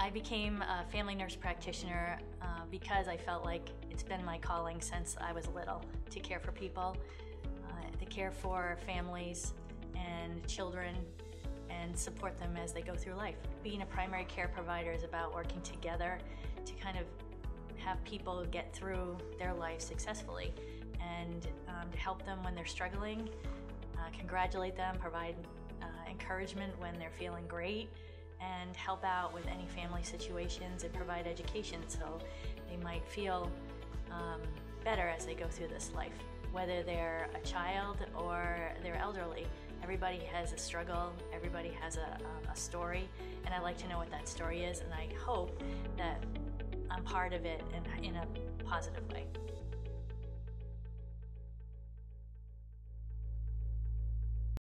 I became a family nurse practitioner uh, because I felt like it's been my calling since I was little to care for people, uh, to care for families and children and support them as they go through life. Being a primary care provider is about working together to kind of have people get through their life successfully and um, to help them when they're struggling, uh, congratulate them, provide uh, encouragement when they're feeling great, and help out with any family situations and provide education so they might feel um, better as they go through this life. Whether they're a child or they're elderly, everybody has a struggle, everybody has a, a story, and I like to know what that story is, and I hope that I'm part of it in, in a positive way.